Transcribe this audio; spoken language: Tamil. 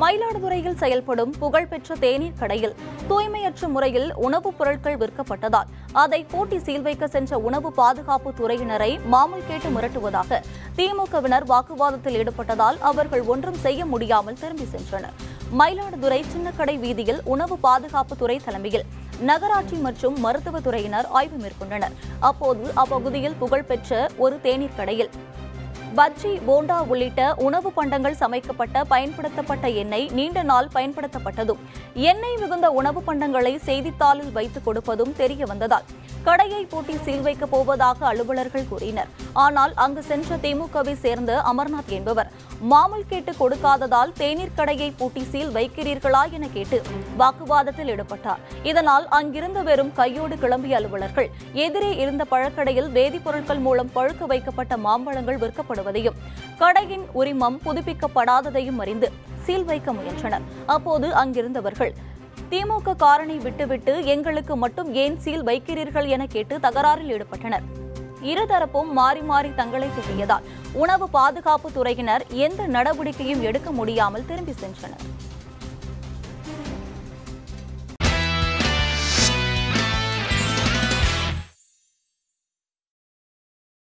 மயிலாடுதுறையில் செயல்படும் புகழ்பெற்ற தேநீர் கடையில் தூய்மையற்ற முறையில் உணவுப் பொருட்கள் விற்கப்பட்டதால் அதை பூட்டி சீல் வைக்க சென்ற உணவு பாதுகாப்பு துறையினரை மாமூல் கேட்டு மிரட்டுவதாக திமுகவினர் வாக்குவாதத்தில் ஈடுபட்டதால் அவர்கள் ஒன்றும் செய்ய முடியாமல் திரும்பி சென்றனர். மயிலாடுதுறை சின்னக்கடை வீதியில் உணவு பாதுகாப்பு துறை தலைமையில் நகராட்சி மற்றும் மருத்துவத்துறையினர் ஆய்வு மேற்கொண்டனர். அப்போது அப்பகுதியில் புகழ்பெற்ற ஒரு தேநீர் கடையில் பஜ்ஜி போண்டா உள்ளிட்ட உணவு பண்டங்கள் சமைக்கப்பட்ட பயன்படுத்தப்பட்ட எண்ணெய் நீண்ட நாள் பயன்படுத்தப்பட்டதும் எண்ணெய் மிகுந்த உணவு பண்டங்களை செய்தித்தாளில் வைத்துக் கொடுப்பதும் தெரிய வந்ததால் கடையை பூட்டி சீல் வைக்கப் போவதாக அலுவலர்கள் கூறினர். ஆனால் அங்கு சென்ற திமுகவை சேர்ந்த அமர்நாத் என்பவர் மாமல் கேட்டு கொடுக்காததால் தேநீர் கடையை பூட்டி சீல் வைக்கிறீர்களா என கேட்டு வாக்குவாதத்தில் ஈடுபட்டார். இதனால் அங்கிருந்து வெறும் கையோடு கிளம்பிய அலுவலர்கள் எதிரே இருந்த பழக்கடையில் வேதிப்பொருட்கள் மூலம் பழுக்க வைக்கப்பட்ட மாம்பழங்கள் விற்கப்படுவதையும் கடையின் உரிமம் புதுப்பிக்கப்படாததையும் அறிந்து சீல் வைக்க முயன்றனர். அப்போது அங்கிருந்தவர்கள் திமுக காரனை விட்டுவிட்டு எங்களுக்கு மட்டும் ஏன் சீல் வைக்கிறீர்கள் என கேட்டு தகராறில் ஈடுபட்டனர். இருதரப்பும் மாறி மாறி தங்களை திட்டியதால் உணவு பாதுகாப்பு துறையினர் எந்த நடவடிக்கையும் எடுக்க முடியாமல் திரும்பி சென்றனர்.